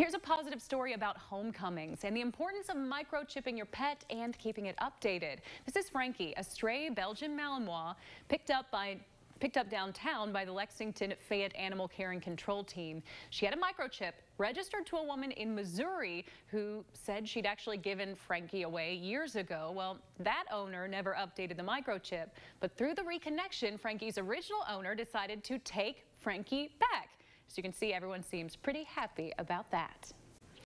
Here's a positive story about homecomings and the importance of microchipping your pet and keeping it updated. This is Frankie, a stray Belgian Malinois picked up by picked up downtown by the Lexington Fayette Animal Care and Control Team. She had a microchip registered to a woman in Missouri who said she'd actually given Frankie away years ago. Well, that owner never updated the microchip, but through the reconnection, Frankie's original owner decided to take Frankie back. As you can see, everyone seems pretty happy about that.